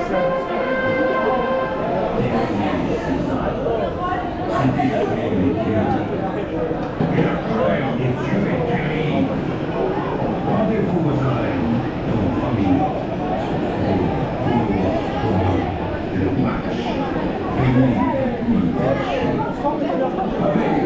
一九六七，我的故事从革命队伍中开始。因为历史，从这里开始。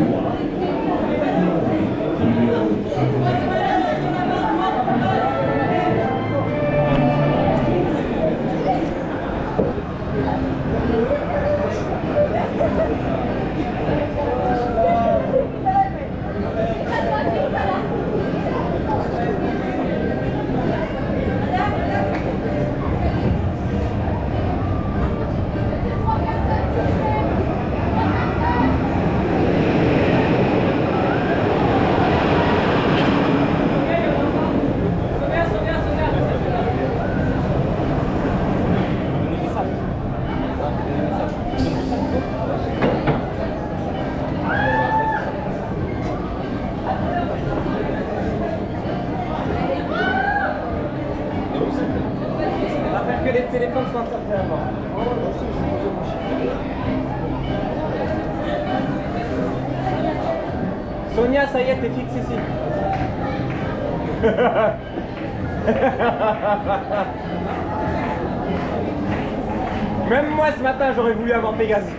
Sonia, ça y est, t'es fixe ici. Même moi ce matin j'aurais voulu avoir Pégase.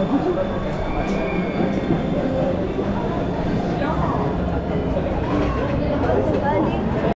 Thank you.